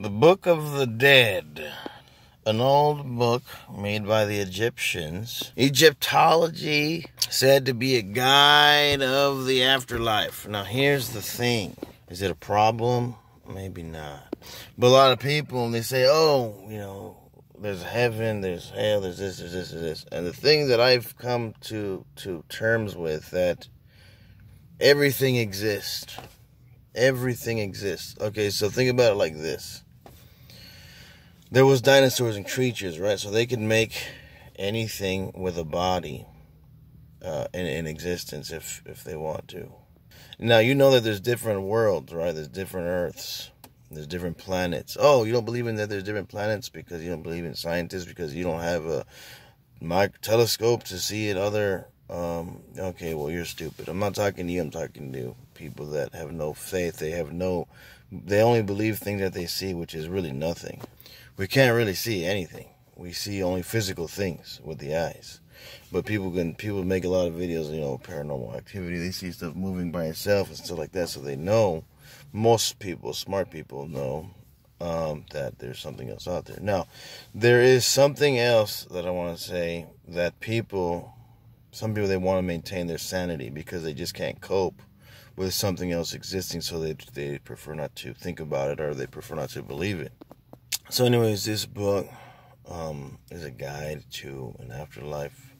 The Book of the Dead. An old book made by the Egyptians. Egyptology said to be a guide of the afterlife. Now, here's the thing is it a problem? Maybe not. But a lot of people, they say, oh, you know, there's heaven, there's hell, there's this, there's this, there's this. And the thing that I've come to, to terms with that everything exists. Everything exists. Okay, so think about it like this there was dinosaurs and creatures, right? So they could make anything with a body uh, in, in existence if if they want to. Now you know that there's different worlds, right? There's different Earths. There's different planets. Oh, you don't believe in that there's different planets because you don't believe in scientists because you don't have a mic- telescope to see it other um, okay, well you're stupid. I'm not talking to you, I'm talking to people that have no faith. They have no they only believe things that they see, which is really nothing we can't really see anything. We see only physical things with the eyes. But people can people make a lot of videos, you know, paranormal activity. They see stuff moving by itself and stuff like that, so they know. Most people, smart people, know um, that there's something else out there. Now, there is something else that I want to say that people, some people, they want to maintain their sanity because they just can't cope with something else existing, so they they prefer not to think about it or they prefer not to believe it. So, anyways, this book um, is a guide to an afterlife.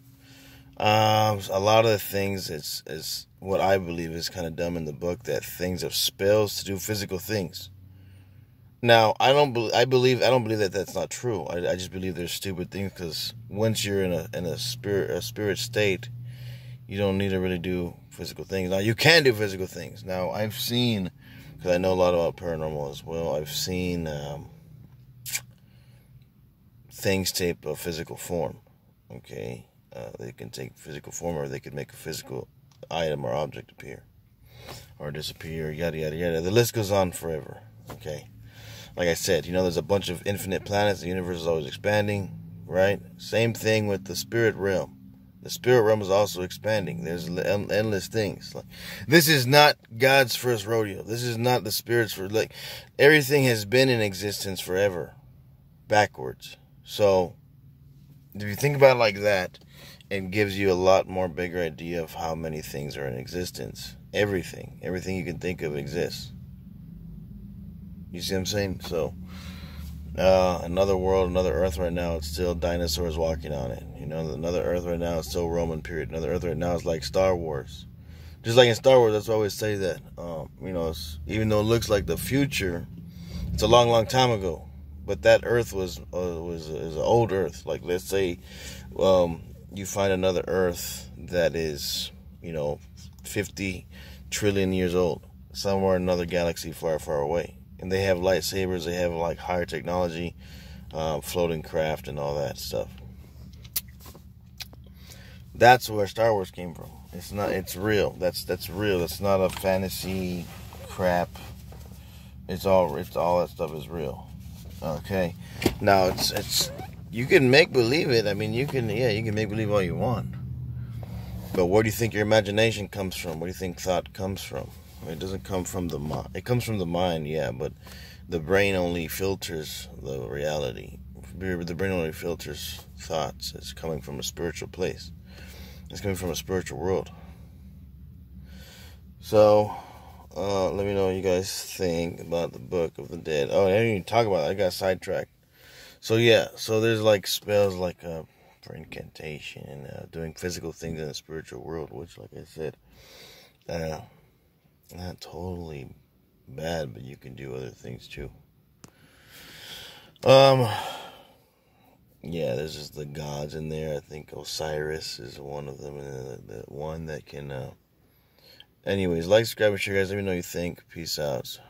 Um, a lot of the things is is what I believe is kind of dumb in the book that things of spells to do physical things. Now, I don't believe I believe I don't believe that that's not true. I, I just believe there's stupid things because once you're in a in a spirit a spirit state, you don't need to really do physical things. Now, you can do physical things. Now, I've seen because I know a lot about paranormal as well. I've seen. Um, things take a physical form. Okay, uh, they can take physical form, or they could make a physical item or object appear, or disappear. Yada yada yada. The list goes on forever. Okay, like I said, you know, there's a bunch of infinite planets. The universe is always expanding. Right. Same thing with the spirit realm. The spirit realm is also expanding. There's endless things. Like, this is not God's first rodeo. This is not the spirit's for like everything has been in existence forever, backwards. So, if you think about it like that, it gives you a lot more bigger idea of how many things are in existence. Everything, everything you can think of exists. You see what I'm saying? So, uh, another world, another Earth right now, it's still dinosaurs walking on it. You know, another Earth right now is still Roman period. Another Earth right now is like Star Wars. Just like in Star Wars, that's why I always say that. Um, you know, even though it looks like the future, it's a long, long time ago but that Earth was uh, was an old Earth. Like let's say um, you find another Earth that is you know 50 trillion years old somewhere in another galaxy far far away, and they have lightsabers. They have like higher technology, uh, floating craft, and all that stuff. That's where Star Wars came from. It's not. It's real. That's that's real. It's not a fantasy crap. It's all. It's all that stuff is real. Okay. Now it's it's you can make believe it. I mean, you can yeah, you can make believe all you want. But where do you think your imagination comes from? Where do you think thought comes from? It doesn't come from the mind. It comes from the mind, yeah, but the brain only filters the reality. The brain only filters thoughts. It's coming from a spiritual place. It's coming from a spiritual world. So, uh, let me know what you guys think about the Book of the Dead. Oh, I didn't even talk about it. I got sidetracked. So yeah, so there's like spells like uh, for incantation and uh, doing physical things in the spiritual world, which, like I said, uh, not totally bad, but you can do other things too. Um, yeah, there's just the gods in there. I think Osiris is one of them, and the, the one that can uh, Anyways, like, subscribe, and share, guys. Let me know what you think. Peace out.